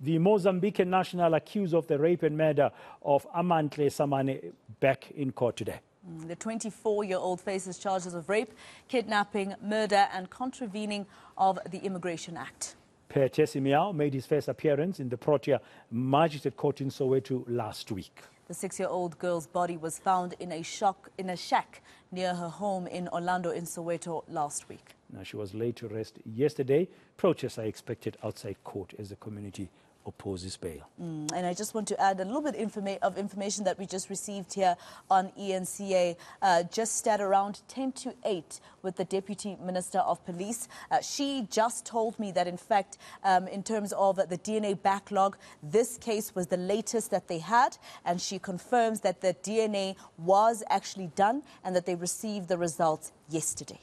the Mozambican national accused of the rape and murder of Amantle Samane back in court today. Mm, the 24-year-old faces charges of rape, kidnapping, murder and contravening of the Immigration Act. Per made his first appearance in the Protea Magistrate Court in Soweto last week. The six-year-old girl's body was found in a, shock, in a shack near her home in Orlando in Soweto last week. Now, she was laid to rest yesterday. Protests are expected outside court as the community opposes bail. Mm, and I just want to add a little bit informa of information that we just received here on ENCA, uh, just at around 10 to 8 with the Deputy Minister of Police. Uh, she just told me that, in fact, um, in terms of the DNA backlog, this case was the latest that they had, and she confirms that the DNA was actually done and that they received the results yesterday.